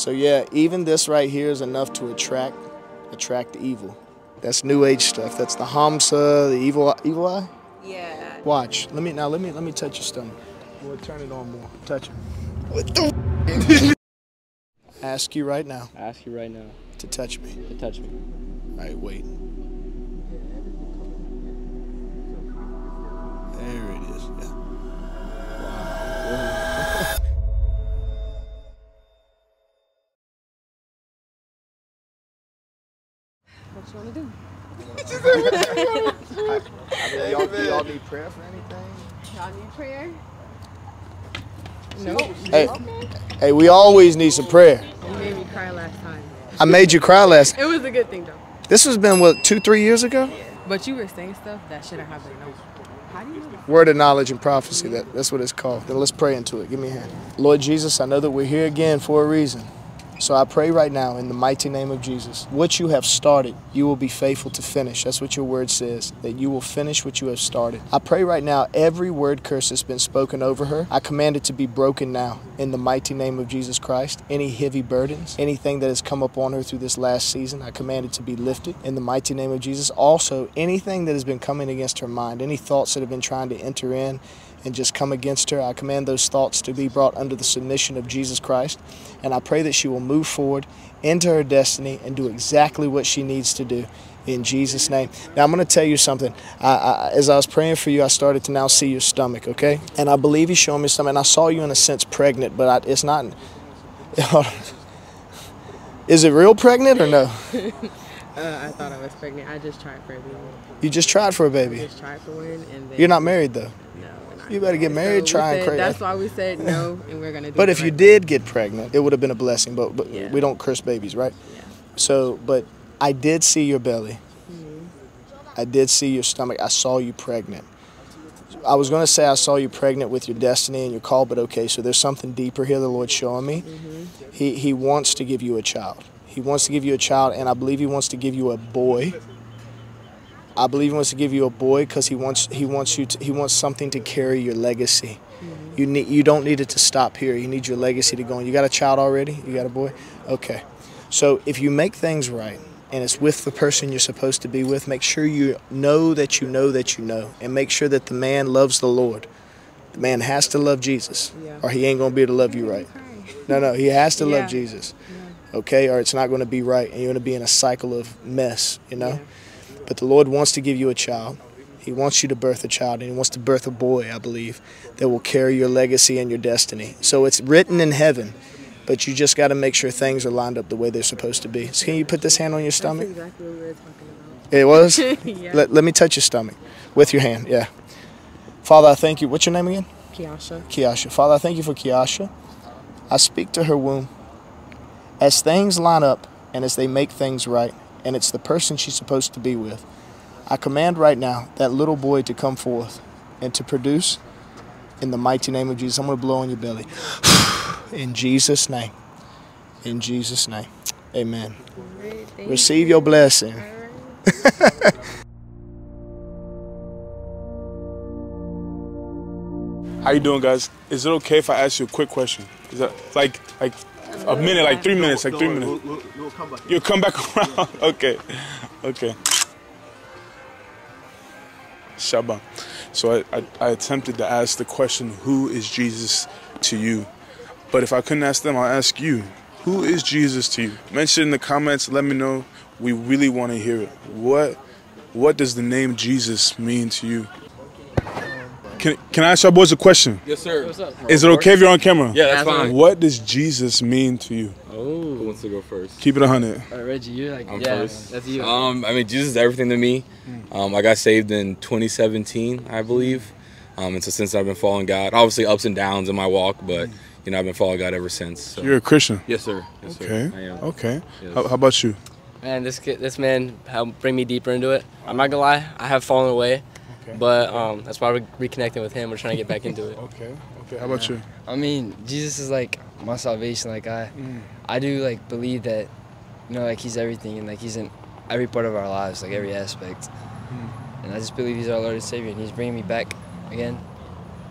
So yeah, even this right here is enough to attract attract evil. That's new age stuff. That's the Hamsa, the evil evil eye. Yeah. Watch. Let me now. Let me let me touch your stomach. We'll turn it on more. Touch it. What the? ask you right now I ask you right now to touch me. to touch me. All right, wait. Y'all, need prayer for anything? Y'all need prayer? Nope. Hey, hey, we always need some prayer. You made me cry last time. I made you cry last. Time. It was a good thing though. This has been what two, three years ago. But you were saying stuff that shouldn't have been known. How do you know? Word of knowledge and prophecy. That, that's what it's called. Then let's pray into it. Give me a hand. Lord Jesus, I know that we're here again for a reason. So I pray right now in the mighty name of Jesus. What you have started, you will be faithful to finish. That's what your word says, that you will finish what you have started. I pray right now every word curse that's been spoken over her, I command it to be broken now in the mighty name of Jesus Christ. Any heavy burdens, anything that has come upon her through this last season, I command it to be lifted in the mighty name of Jesus. Also, anything that has been coming against her mind, any thoughts that have been trying to enter in, and just come against her. I command those thoughts to be brought under the submission of Jesus Christ. And I pray that she will move forward into her destiny and do exactly what she needs to do in Jesus' name. Now, I'm going to tell you something. I, I, as I was praying for you, I started to now see your stomach, okay? And I believe He's showing me something. And I saw you in a sense pregnant, but I, it's not. Is it real pregnant or no? Uh, I thought I was pregnant. I just tried for a baby. You just tried for a baby. Just tried for one, and then You're not married though. No. we're not You better get married, So try and crazy. That's why we said no, and we're gonna do. But if you did get pregnant, it would have been a blessing. But, but Yeah. we don't curse babies, right? Yeah. So, but I did see your belly. Mm-hmm. I did see your stomach. I saw you pregnant. I was going to say I saw you pregnant with your destiny and your call, but okay, so there's something deeper here the Lord's showing me. Mm-hmm. He, he wants to give you a child. He wants to give you a child, and I believe he wants to give you a boy. I believe he wants to give you a boy because he wants he wants you to, he wants something to carry your legacy. You need you don't need it to stop here. You need your legacy to go on. You got a child already? You got a boy? Okay. So if you make things right and it's with the person you're supposed to be with, make sure you know that you know that you know and make sure that the man loves the Lord. The man has to love Jesus Yeah. or he ain't going to be able to love you right. No, no, he has to Yeah. love Jesus. Okay? Or it's not going to be right and you're going to be in a cycle of mess, you know? But the Lord wants to give you a child. He wants you to birth a child, and He wants to birth a boy, I believe, that will carry your legacy and your destiny. So it's written in heaven, but you just got to make sure things are lined up the way they're supposed to be. So can you put this hand on your That's stomach? exactly what we were talking about. It was? yeah. let, let me touch your stomach with your hand, yeah. Father, I thank you. What's your name again? Kiasha. Kiasha. Father, I thank you for Kiasha. I speak to her womb. As things line up and as they make things right, and it's the person she's supposed to be with, I command right now that little boy to come forth and to produce in the mighty name of Jesus. I'm going to blow on your belly. In Jesus' name. In Jesus' name. Amen. Thank Receive your blessing. How you doing, guys? Is it okay if I ask you a quick question? Is that like like a minute, like three minutes, like three minutes? You'll come back around. okay, okay. Shabbat. So I, I, I attempted to ask the question, "Who is Jesus to you?" But if I couldn't ask them, I'll ask you. Who is Jesus to you? Mention in the comments. Let me know. We really want to hear it. What What does the name Jesus mean to you? Can, can I ask y'all boys a question? Yes, sir. What's up? Is it okay if you're on camera? Yeah, that's fine. What does Jesus mean to you? Oh. Who wants to go first? Keep it 100. All right, Reggie, you're like, I'm yeah, first. that's you. Um, I mean, Jesus is everything to me. Um, I got saved in 2017, I believe. Um, and so since I've been following God, obviously ups and downs in my walk, but you know I've been following God ever since. So. You're a Christian. Yes, sir. Yes, sir. Okay. I am. Okay. Yes. How, how about you? Man, this kid, this man helped bring me deeper into it. I'm not gonna lie, I have fallen away, Okay. but um, that's why we're reconnecting with him. We're trying to get back into it. Okay. Okay. How about you? I mean, Jesus is like my salvation. Like I, I do like believe that, you know, like He's everything and like He's in every part of our lives, like every aspect. And I just believe He's our Lord and Savior, and He's bringing me back again.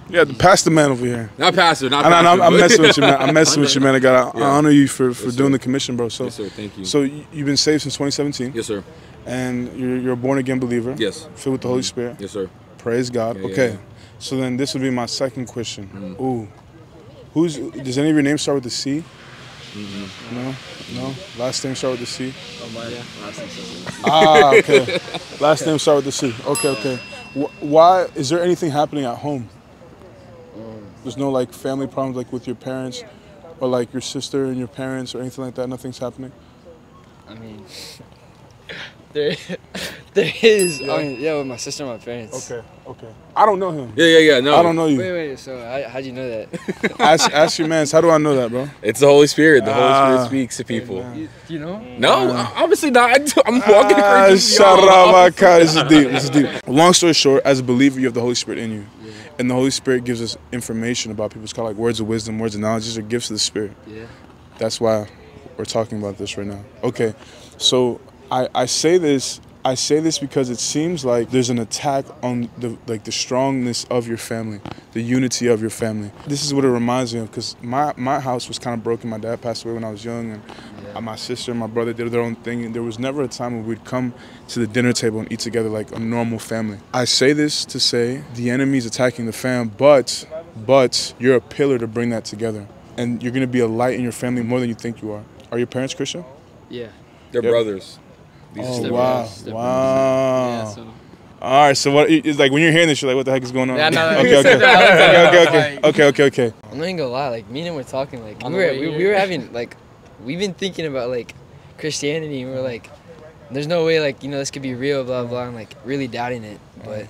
Yeah, the pastor man over here. Not pastor, not And pastor. I, I'm, I'm messing with you, man. I'm messing with you, man. I got. I Yeah. honor you for, for Yes, doing sir. the commission, bro. So, Yes, sir. Thank you. so you've been saved since 2017, yes, sir. And you're, you're a born again believer. Yes. Filled with the Holy Spirit. Yes, sir. Praise God. Yeah, yeah, okay. yeah. So then this would be my second question. Mm. Ooh. Who's does any of your names start with the C? Mm-hmm. No? No? Last name start with the C? Oh my yeah. Ah, okay. Last name start with the C. Okay, okay. Wh- Why is there anything happening at home? There's no like family problems like with your parents or like your sister and your parents or anything like that. Nothing's happening. I mean, there, there is. Yeah. I mean, yeah, with my sister and my parents. Okay, okay. I don't know him. Yeah, yeah, yeah. No, I don't know you. Wait, wait. So how, how'd you know that? Ask, ask your mans. How do I know that, bro? It's the Holy Spirit. The Holy Ah. Spirit speaks to people. you, you know? No, obviously not. I'm walking Ah, crazy. Sharabaka. This is deep. This is deep. Long story short, as a believer, you have the Holy Spirit in you. And the Holy Spirit gives us information about people. It's called like words of wisdom, words of knowledge. These are gifts of the Spirit. Yeah. That's why we're talking about this right now. Okay, so I, I say this I say this because it seems like there's an attack on the like the strongness of your family, the unity of your family. This is what it reminds me of because my my house was kind of broken. My dad passed away when I was young, and uh, my sister and my brother did their own thing. And there was never a time when we'd come to the dinner table and eat together like a normal family. I say this to say the enemy's attacking the fam, but but you're a pillar to bring that together, and you're gonna be a light in your family more than you think you are. Are your parents Christian? Yeah. They're Yep. brothers. These oh, wow. Wow. Yeah, so. All right, so what is like when you're hearing this, you're like, what the heck is going on? Yeah, no, okay, okay. okay, okay, okay, okay, okay, okay. I'm not even gonna lie, like me and him were talking, like we were, we, we were having like, we've been thinking about like Christianity, and We're like, there's no way like you know this could be real, blah blah. I'm like really doubting it, but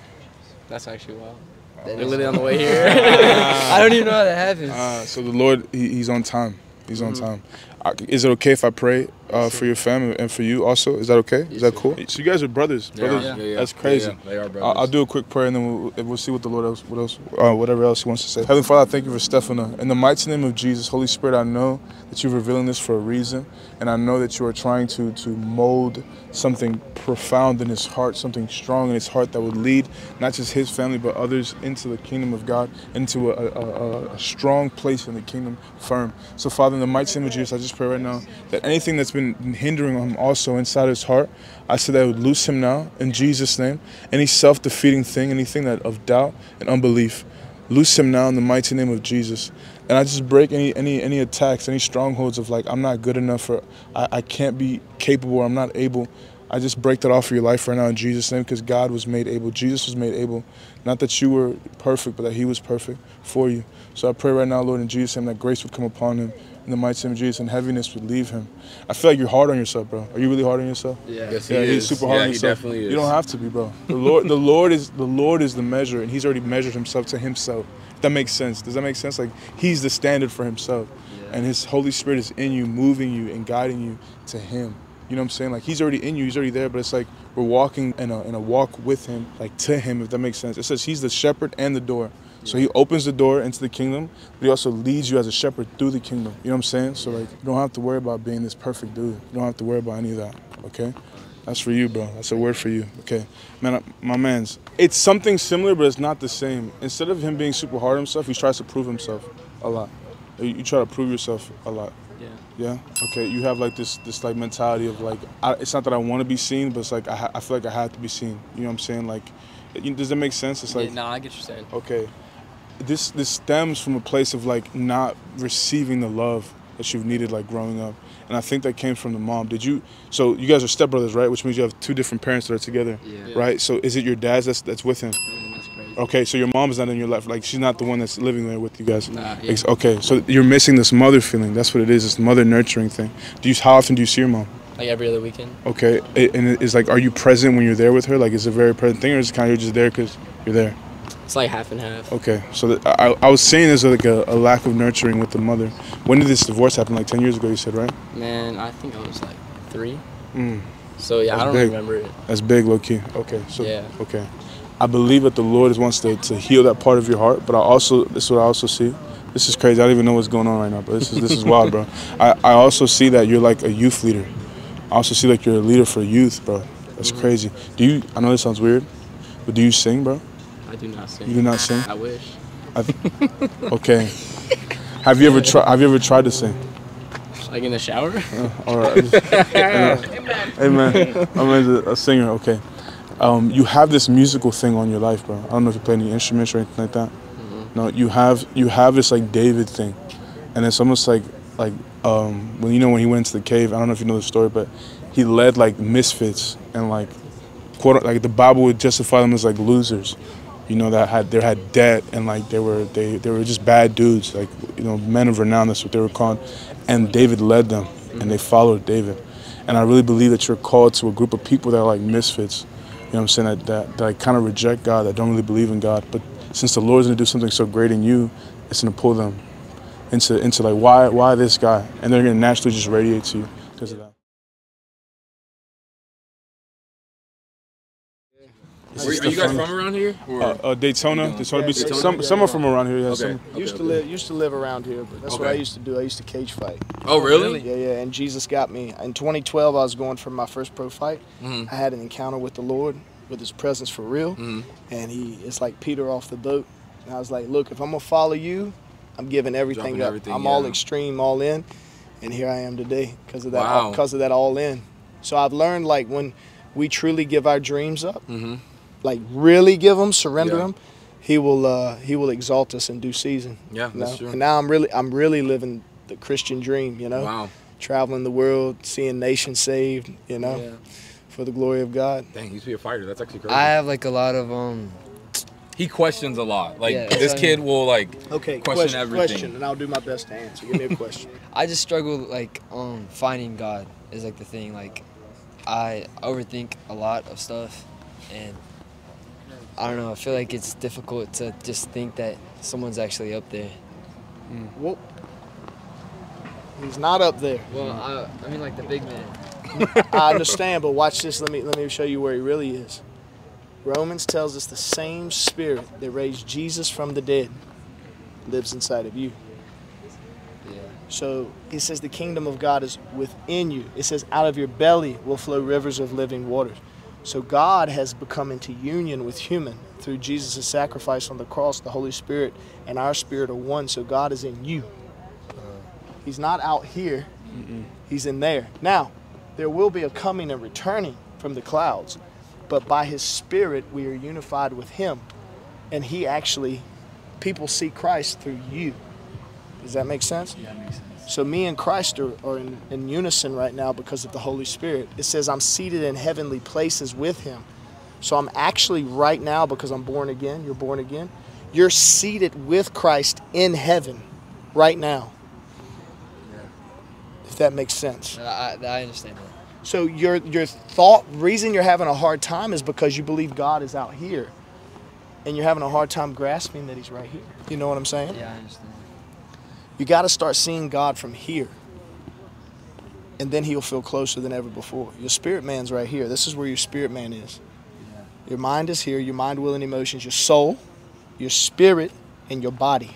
that's actually wild. That We're literally on the way here. I don't even know how that happens. Uh, so the Lord, he, he's on time. He's on mm -hmm. time. I, is it okay if I pray uh, for your family and for you also? Is that okay? Is that cool? So you guys are brothers. They brothers. yeah, yeah. That's crazy. yeah, They are brothers. I'll, I'll do a quick prayer and then we'll, we'll see what the Lord else, what else, uh, whatever else He wants to say. Heavenly Father, I thank you for Stefano. In the mighty name of Jesus, Holy Spirit, I know that you're revealing this for a reason, and I know that you are trying to to mold something profound in his heart, something strong in his heart that would lead not just his family but others into the kingdom of God, into a, a, a, a strong place in the kingdom, firm. So, Father, in the mighty name of Jesus, I just pray right now that anything that's been hindering him also inside his heart, I say that I would loose him now in Jesus' name. Any self-defeating thing, anything that of doubt and unbelief, loose him now in the mighty name of Jesus. And I just break any any any attacks, any strongholds of like I'm not good enough or I, I can't be capable or I'm not able. I just break that off of your life right now in Jesus' name because God was made able. Jesus was made able. Not that you were perfect, but that He was perfect for you. So I pray right now, Lord, in Jesus' name, that grace would come upon him in the mighty name of Jesus and heaviness would leave him. I feel like you're hard on yourself, bro. Are you really hard on yourself? yeah. Yes, he yeah, is. he's super hard yeah, on he himself. definitely is. You don't have to be, bro. The Lord, the Lord is the Lord is the measure, and He's already measured Himself to Himself. If that makes sense. Does that make sense? Like He's the standard for Himself, and His Holy Spirit is in you, moving you and guiding you to Him. You know what I'm saying? Like He's already in you. He's already there, but it's like we're walking in a in a walk with Him, like to Him. If that makes sense. It says He's the shepherd and the door. So he opens the door into the kingdom, but he also leads you as a shepherd through the kingdom. You know what I'm saying? So like you don't have to worry about being this perfect dude. You don't have to worry about any of that. Okay? That's for you, bro. That's a word for you. Okay, man, my man's. It's something similar, but it's not the same. Instead of him being super hard on himself, he tries to prove himself a lot. You, you try to prove yourself a lot. Yeah. Yeah. Okay. You have like this this like mentality of like I, it's not that I want to be seen, but it's like I, ha- I feel like I have to be seen. You know what I'm saying? Like, you, does that make sense? It's like yeah, nah, I get you're saying. okay this this stems from a place of like not receiving the love that you've needed like growing up. And i think that came from the mom. Did you so you guys are stepbrothers right? Which means you have two different parents that are together Yeah. right? So is it your dad's that's that's with him? Mm, that's crazy. okay so your mom is not in your life. Like she's not the one that's living there with you guys. Nah, yeah. Okay so you're missing this mother feeling. That's what it is. This mother nurturing thing. Do you how often do you see your mom? Like every other weekend. okay it, and it is like are you present when you're there with her? Like is it a very present thing or is it kind of you're just there because you're there It's like half and half. Okay, so that, I, I was saying there's like a, a lack of nurturing with the mother. When did this divorce happen? Like 10 years ago, you said, right? Man, I think I was like three. Mm, So yeah, That's I don't big. remember it. that's big, low key. Okay, so, Yeah. okay. I believe that the Lord is wants to, to heal that part of your heart, but I also, this is what I also see. This is crazy. I don't even know what's going on right now, but this is, this is wild, bro. I, I also see that you're like a youth leader. I also see like you're a leader for youth, bro. That's Mm-hmm. crazy. Do you, I know this sounds weird, but do you sing, bro? I do not sing. You do not sing? I wish. I- okay. Have you ever tried? Have you ever tried to sing? Like in the shower? All right. Amen. I'm a, a singer. Okay. Um, you have this musical thing on your life, bro. I don't know if you play any instruments or anything like that. No, you have you have this like David thing, and it's almost like like um, when you know when he went to the cave. I don't know if you know the story, but he led like misfits and like quote like the Bible would justify them as like losers. You know that had they had debt and like they were they they were just bad dudes like you know men of renown. That's what they were called, and David led them and they followed David. And I really believe that you're called to a group of people that are like misfits. You know what I'm saying? That, that, that kind of reject God, that don't really believe in God. But since the Lord's gonna do something so great in you, it's gonna pull them into into like why why this guy? And they're gonna naturally just radiate to you because of that. Are you guys from around here? Or? Uh, uh, Daytona, Daytona Beach. Daytona, Some yeah, some yeah. are from around here. Yeah, Okay. some. used to live used to live around here, but that's what I used to do. I used to cage fight. oh, really? Yeah, yeah. And Jesus got me. In 2012, I was going for my first pro fight. Mhm. I had an encounter with the Lord, with His presence for real. Mhm. And He, it's like Peter off the boat. And I was like, look, if I'm gonna follow you, I'm giving everything Dropping up. everything, I'm all extreme, all in, and here I am today because of that. Wow. Because of that all in. So I've learned like when we truly give our dreams up, Mm-hmm. Like really give them, surrender Yeah. them. He will, uh, he will exalt us in due season. Yeah, you that's true. And now I'm really, I'm really living the Christian dream. You know, Wow. traveling the world, seeing nations saved, you know, Yeah. for the glory of God. Dang, he used to be a fighter. That's actually crazy. I have like a lot of um. he questions a lot. Like Yeah, this that's- kid will like Okay, Question question, everything. question, and I'll do my best to answer. Give me a question. I just struggle like um finding God is like the thing. Like I overthink a lot of stuff, and I don't know. I feel like it's difficult to just think that someone's actually up there. Hmm. well, he's not up there. Well, I, I mean like the big man. I understand, but watch this. Let me let me show you where he really is. Romans tells us the same spirit that raised Jesus from the dead lives inside of you. Yeah. So it says the kingdom of God is within you. It says out of your belly will flow rivers of living waters. So God has become into union with human through Jesus' sacrifice on the cross. The Holy Spirit and our spirit are one. So God is in you. He's not out here. He's in there. Now, there will be a coming and returning from the clouds, but by His Spirit we are unified with Him, and He actually, people see Christ through you. Does that make sense? Yeah, makes sense. So me and Christ are, are in, in unison right now because of the Holy Spirit. It says I'm seated in heavenly places with him. So I'm actually right now because I'm born again, you're born again. You're seated with Christ in heaven right now. If that makes sense. I, I, I understand that. So your your thought reason you're having a hard time is because you believe God is out here. And you're having a hard time grasping that he's right here. You know what I'm saying? Yeah, I understand. You got to start seeing God from here. And then he'll feel closer than ever before. Your spirit man's right here. This is where your spirit man is. Your mind is here, your mind, will, and emotions, your soul, your spirit, and your body.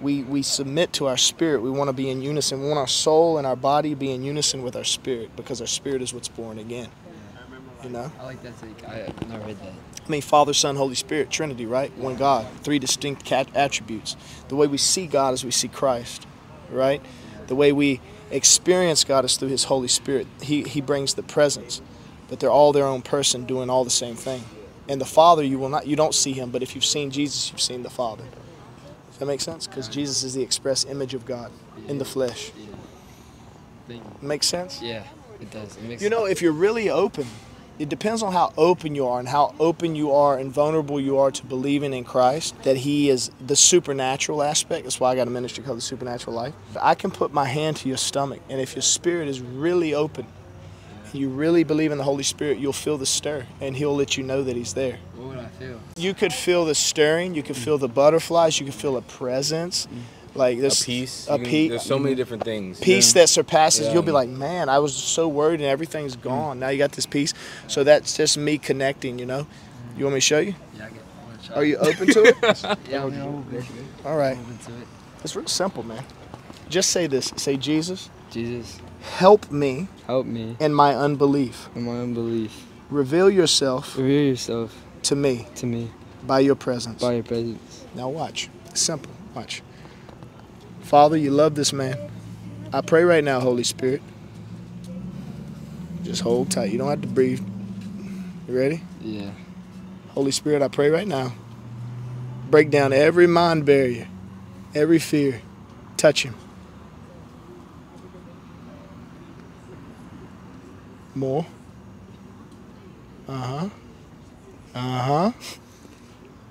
We, we submit to our spirit. We want to be in unison. We want our soul and our body be in unison with our spirit because our spirit is what's born again. You know? I like that take. I never heard that. I mean, Father, Son, Holy Spirit, Trinity, right? One God, three distinct cat attributes. The way we see God is we see Christ, right? The way we experience God is through His Holy Spirit. He, he brings the presence, but they're all their own person doing all the same thing. And the Father, you will not, you don't see Him, but if you've seen Jesus, you've seen the Father. Does that make sense? Because Jesus is the express image of God in the flesh. Makes sense? Yeah, it does. It makes You know, if you're really open, it depends on how open you are and how open you are and vulnerable you are to believing in Christ, that He is the supernatural aspect. That's why I got a ministry called the Supernatural Life. I can put my hand to your stomach, and if your spirit is really open, you really believe in the Holy Spirit, you'll feel the stir, and He'll let you know that He's there. What would I feel? You could feel the stirring, you could feel the butterflies, you could feel a presence. Mm. Like a this peace. a You can- There's so many different things. peace that surpasses Yeah. you'll be like man i was so worried and everything's mm. gone now you got this peace so that's just me connecting you know you want me to show you Yeah, I get. I are you open to it Yeah, I'm open. all right open to it. it's real simple man just say this say jesus Jesus, help me help me in my unbelief in my unbelief. reveal yourself Reveal yourself to me to me. by your presence. by your presence. Now watch. Simple. Watch. Father, you love this man. I pray right now, Holy Spirit. Just hold tight. You don't have to breathe. You ready? Yeah. Holy Spirit, I pray right now. Break down every mind barrier, every fear. Touch him. More. Uh huh. Uh huh.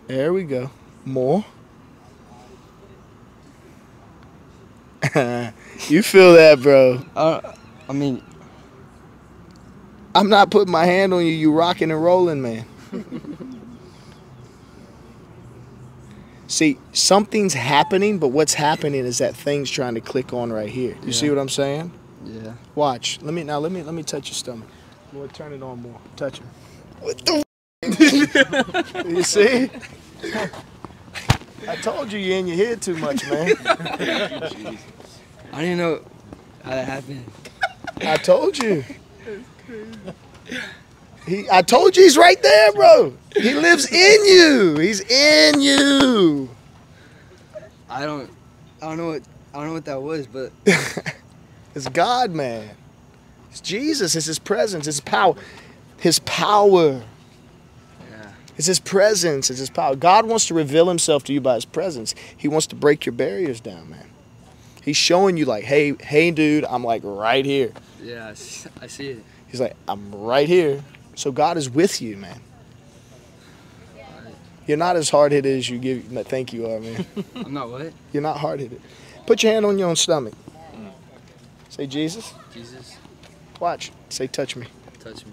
There we go. More. you feel that, bro. I, I mean, I'm not putting my hand on you. You rocking and rolling, man. See, something's happening, but what's happening is that thing's trying to click on right here. You see what I'm saying? yeah. Watch. Let me now. Let me let me touch your stomach. Lord, turn it on more. Touch him. What the? you see? I told you you're in your head too much, man. I don't even know how that happened. I told you. He, I told you he's right there, bro. He lives in you. He's in you. I don't, I don't know what, I don't know what that was, but It's God, man. It's Jesus. It's His presence. It's power. His power. yeah. It's His presence. It's His power. God wants to reveal Himself to you by His presence. He wants to break your barriers down, man. He's showing you, like, hey, hey, dude, I'm like right here. Yeah, I see, it. He's like, I'm right here. So God is with you, man. You're not as hard headed as you give think you are, man. I'm not what? You're not hard headed. Put your hand on your own stomach. Mm. Say Jesus. Jesus, Watch. Say touch me. touch me.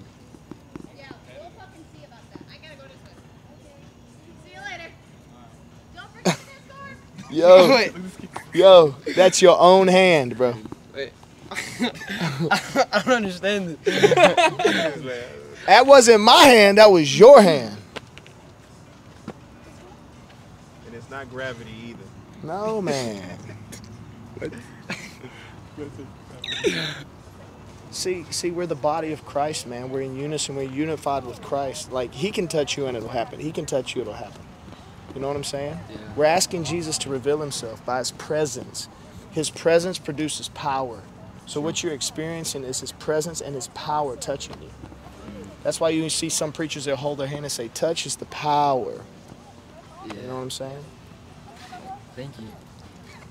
Yeah, we'll fucking see about that. I gotta go this way. Okay. See you later. Don't forget this card. Yo, yo, that's your own hand, bro. I don't understand it. That wasn't my hand. That was your hand. And it's not gravity either. No, man. see, see, we're the body of Christ, man. We're in unison. We're unified with Christ. Like He can touch you and it'll happen. He can touch you, it'll happen. You know what I'm saying? Yeah. We're asking Jesus to reveal Himself by His presence. His presence produces power. So what you're experiencing is His presence and His power touching you. That's why you see some preachers that hold their hand and say, "Touch is the power." You know what I'm saying? Thank you.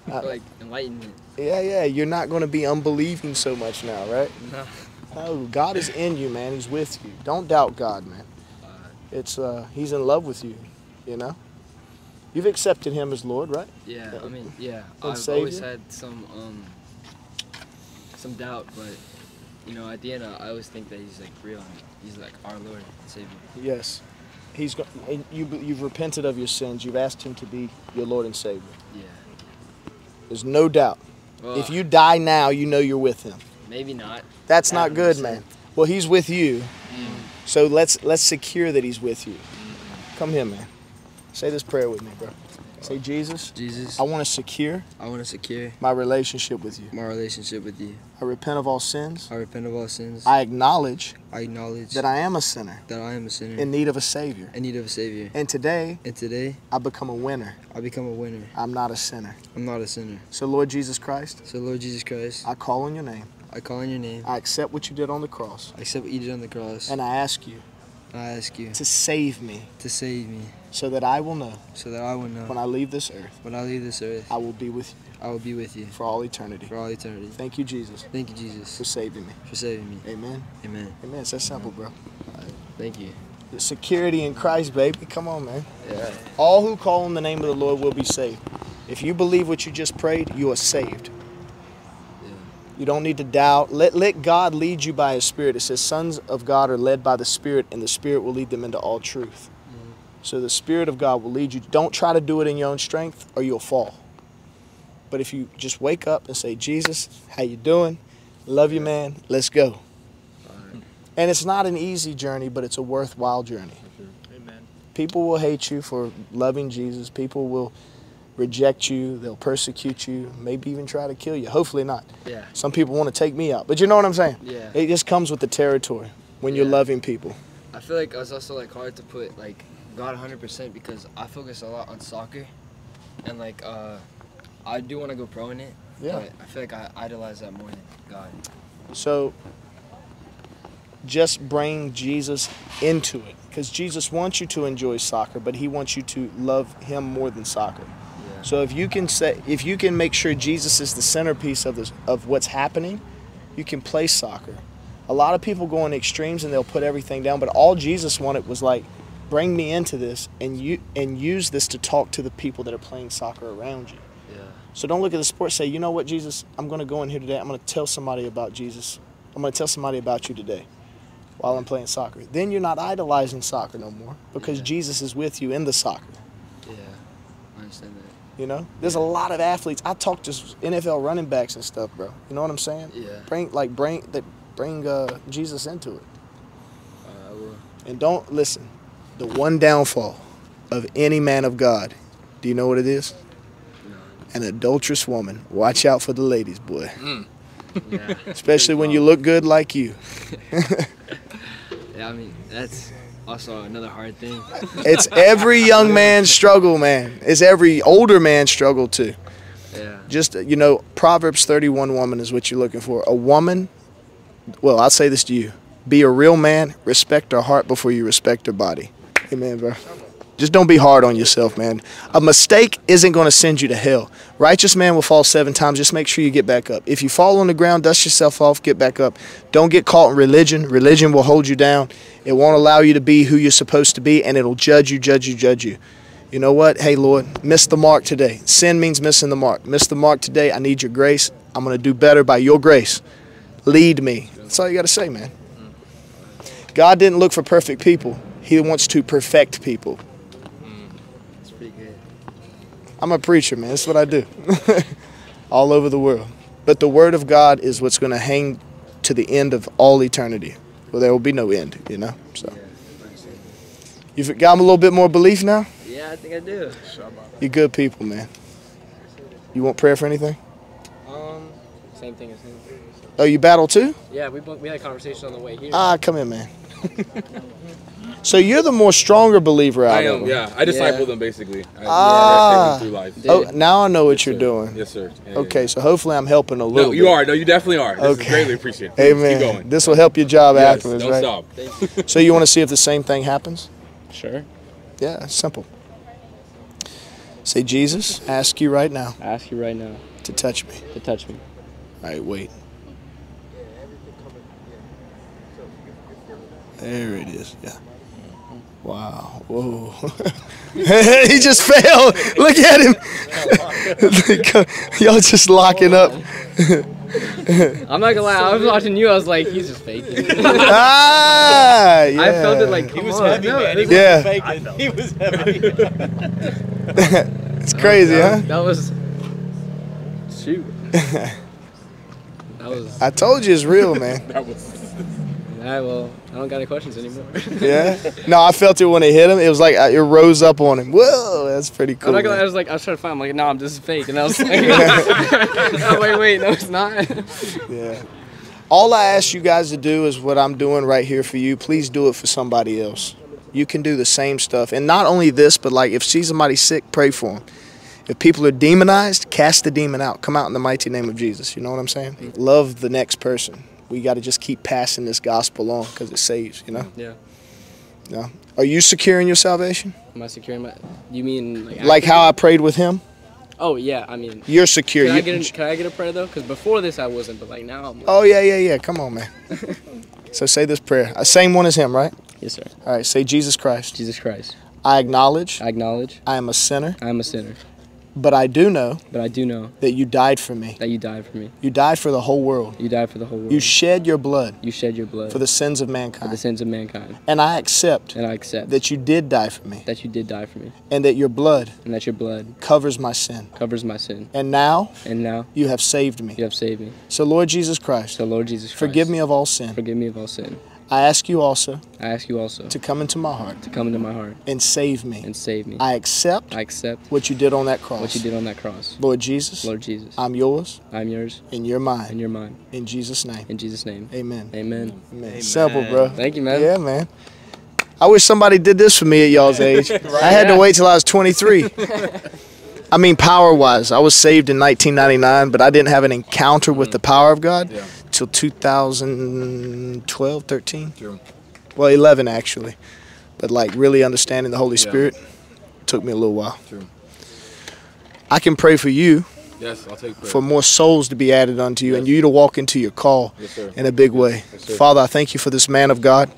Uh, like enlightenment. Yeah, yeah. You're not going to be unbelieving so much now, right? No. No, God is in you, man. He's with you. Don't doubt God, man. It's uh, He's in love with you. You know. You've accepted Him as Lord, right? Yeah, I mean, yeah. And I've always had some um some doubt, but you know, at the end, I always think that he's like real. and He's like our Lord and Savior. Yes. He's go- and you. You've repented of your sins. You've asked Him to be your Lord and Savior. Yeah. There's no doubt. Well, If you die now, you know you're with Him. maybe not. That's That not good, man. Well, He's with you. Mm. So let's let's secure that He's with you. Come here, man. Say this prayer with me, bro. Say, Jesus, Jesus, I want to secure I want to secure my relationship with you. my relationship with you. I repent of all sins. I repent of all sins. I acknowledge I acknowledge that I am a sinner that I am a sinner in need of a Savior. in need of a Savior. And today, And today, I become a winner. I become a winner. I'm not a sinner. I'm not a sinner. So, Lord Jesus Christ, So, Lord Jesus Christ, I call on your name. I call on your name. I accept what you did on the cross. I accept what you did on the cross. And I ask you I ask you to save me to save me so that I will know so that I will know when I leave this earth, when I leave this earth, I will be with you I will be with you for all eternity. for all eternity. Thank you, Jesus, Thank you, Jesus, for saving me. for saving me. Amen. Amen. Amen. It's that simple, bro. Thank you. The security in Christ, baby. Come on, man. Yeah. All who call on the name of the Lord will be saved. If you believe what you just prayed, you are saved. You don't need to doubt. Let, let God lead you by His Spirit. It says, Sons of God are led by the Spirit, and the Spirit will lead them into all truth. So the Spirit of God will lead you. Don't try to do it in your own strength, or you'll fall. But if you just wake up and say, Jesus, how you doing? Love you, man. Let's go. And it's not an easy journey, but it's a worthwhile journey. Amen. People will hate you for loving Jesus. People will reject you. They'll persecute you. Maybe even try to kill you. Hopefully not. Yeah. Some people want to take me out. But you know what I'm saying? Yeah. It just comes with the territory when you're loving people. I feel like it was also like hard to put like God 100% because I focus a lot on soccer, and like uh, I do want to go pro in it. Yeah. But I feel like I idolize that more than God. So just bring Jesus into it because Jesus wants you to enjoy soccer, but he wants you to love him more than soccer. So if you can say if you can make sure Jesus is the centerpiece of this of what's happening, you can play soccer. A lot of people go in extremes and they'll put everything down, but all Jesus wanted was like bring me into this and you and use this to talk to the people that are playing soccer around you. Yeah. So don't look at the sport. Say, you know what, Jesus, I'm going to go in here today. I'm going to tell somebody about Jesus. I'm going to tell somebody about you today while I'm playing soccer. Then you're not idolizing soccer no more because Yeah. Jesus is with you in the soccer. Yeah. I understand that. You know, there's a lot of athletes. I talk to NFL running backs and stuff, bro. You know what I'm saying? Yeah. Bring like bring that bring uh, Jesus into it, Uh, I will. and don't listen. The one downfall of any man of God, do you know what it is? No. An adulterous woman. Watch out for the ladies, boy. Yeah. Especially when you look good like you. Yeah. I mean, that's also another hard thing. It's every young man's struggle, man. It's every older man's struggle too. Yeah. Just uh, you know, Proverbs 31 woman is what you're looking for. A woman. Well, I'll say this to you: be a real man. Respect her heart before you respect her body. Amen, bro. Just don't be hard on yourself, man. A mistake isn't going to send you to hell. Righteous man will fall seven times. Just make sure you get back up. If you fall on the ground, dust yourself off, get back up. Don't get caught in religion. Religion will hold you down. It won't allow you to be who you're supposed to be, and it'll judge you, judge you, judge you. You know what? Hey, Lord, miss the mark today. Sin means missing the mark. Miss the mark today. I need your grace. I'm going to do better by your grace. Lead me. That's all you got to say, man. God didn't look for perfect people, He wants to perfect people. It's pretty good. I'm a preacher, man. That's what I do. all over the world. But the Word of God is what's going to hang to the end of all eternity. Well, there will be no end, you know? So, Yeah. I understand. you've got a little bit more belief now? Yeah, I think I do. You're good people, man. You want prayer for anything? Um, same thing as him. Oh, you battle too? Yeah, we we had a conversation on the way here. Ah, come in, man. so you're the more stronger believer out I of am, them. yeah. I disciple Yeah. them basically. I, Ah. I take them through life. Oh, now I know what Yes, you're sir. doing. Yes, sir. Yeah, yeah, Okay, yeah. so hopefully I'm helping a little. No, you bit. are. No, you definitely are. This Okay. is greatly appreciated. Please Amen. Keep going. This will help your job Yes, afterwards, don't right? stop. So you want to see if the same thing happens? Sure. Yeah, it's simple. Say, Jesus, ask you right now I ask you right now to touch me. to touch me. All right, wait. Yeah, everything covered. Yeah. There it is. Yeah. Wow. Whoa. he just fell. Look at him. Y'all just locking up. I'm not gonna lie. I was watching you. I was like, he's just faking. ah, yeah. I felt it like he was heavy, man. Yeah. He was heavy. It's crazy, huh? That was shoot. That was. I told you it's real, man. That was. Alright, well, I don't got any questions anymore. Yeah. No, I felt it when it hit him. It was like uh, it rose up on him. Whoa, that's pretty cool. Gonna. I was like, I was trying to find. I'm like, no, I'm just fake, and I was like, I'm like, wait, no, it's not. Yeah. All I ask you guys to do is what I'm doing right here for you. Please do it for somebody else. You can do the same stuff. And not only this, but like if see somebody sick, pray for them. If people are demonized, cast the demon out. Come out in the mighty name of Jesus. You know what I'm saying? Love the next person. We got to just keep passing this gospel on because it saves, you know? Yeah. No. Are you secure in your salvation? Am I securing my? You mean like? Like how I prayed with him? Oh yeah. I mean, You're secure. can I get a, can I get a prayer though? Because before this I wasn't, but like now I'm. Like, oh, yeah, yeah, yeah. Come on, man. so say this prayer. Uh, Same one as him, right? Yes, sir. All right. Say, Jesus Christ. Jesus Christ. I acknowledge I acknowledge I am a sinner, I am a sinner, but I do know but I do know that you died for me. that you died for me. You died for the whole world. You died for the whole world. You shed your blood You shed your blood for the sins of mankind. for the sins of mankind, And I accept and I accept that you did die for me that you did die for me, and that your blood and that your blood covers my sin. covers my sin. And now And now you have saved me. you have saved me. So, Lord Jesus Christ, So Lord Jesus Christ, forgive me of all sin. Forgive me of all sin. I ask you also I ask you also to come into my heart to come into my heart and save me. and save me. I accept I accept what you did on that cross. what you did on that cross. Lord Jesus, Lord Jesus, I'm yours I'm yours and you're and mine. you're mine. In Jesus' name, In Jesus' name. amen. Amen. Amen. Simple, bro. Thank you, man. Yeah, man. I wish somebody did this for me at y'all's age. I had to wait till I was 23. I mean, power wise, I was saved in 1999, but I didn't have an encounter with mm. the power of God Yeah. Till 2012, 13. True. Well, 11 actually. But like really understanding the Holy Yeah. Spirit took me a little while. True. I can pray for you Yes, I'll take prayer. for more souls to be added unto you and you to walk into your call Yes, in a big way. Yes. Father, I thank you for this man of God.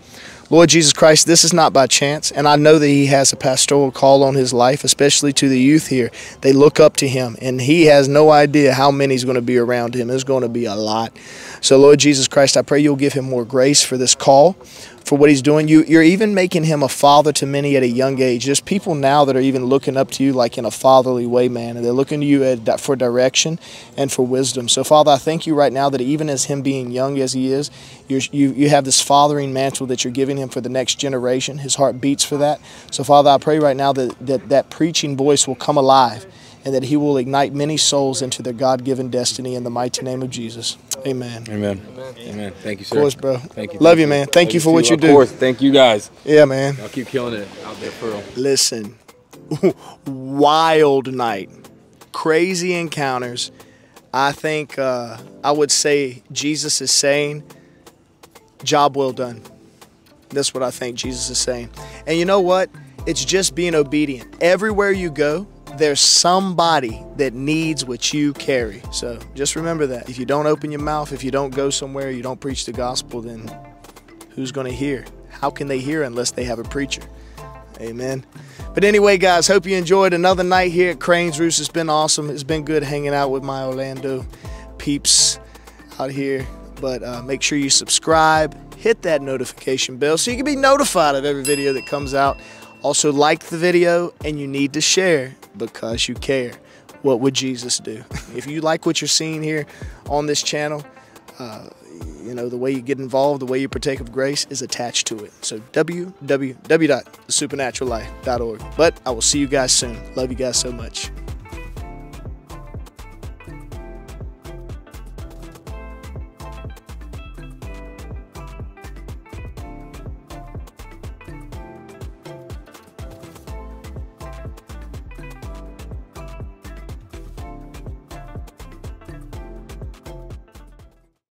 Lord Jesus Christ, this is not by chance, and I know that he has a pastoral call on his life, especially to the youth here. They look up to him, and he has no idea how many is going to be around him. It's going to be a lot. So, Lord Jesus Christ, I pray you'll give him more grace for this call, for what he's doing. You, you're even making him a father to many at a young age. There's people now that are even looking up to you like in a fatherly way, man, and they're looking to you at, for direction and for wisdom. So, Father, I thank you right now that even as him being young as he is, you're, you you have this fathering mantle that you're giving him for the next generation. His heart beats for that. So, Father, I pray right now that that, that preaching voice will come alive and that he will ignite many souls into their God given destiny in the mighty name of Jesus. Amen. Amen. Amen. Thank you, sir. Of sir. course, bro. Thank you. Love you, man. Thank you for what too. you Of do. course. Thank you guys. Yeah, man. Y'all keep killing it out there for real. Listen, wild night, crazy encounters. I think uh, I would say Jesus is saying, "Job well done." That's what I think Jesus is saying. And you know what? It's just being obedient. Everywhere you go, there's somebody that needs what you carry. So just remember that. If you don't open your mouth, if you don't go somewhere, you don't preach the gospel, then who's going to hear? How can they hear unless they have a preacher? Amen. But anyway, guys, hope you enjoyed another night here at Crane's Roost. It's been awesome. It's been good hanging out with my Orlando peeps out here. But uh, make sure you subscribe, hit that notification bell so you can be notified of every video that comes out. Also, like the video, and you need to share because you care. What would Jesus do? if you like what you're seeing here on this channel, uh, you know, the way you get involved, the way you partake of grace is attached to it. So www.thesupernaturallife.org. But I will see you guys soon. Love you guys so much.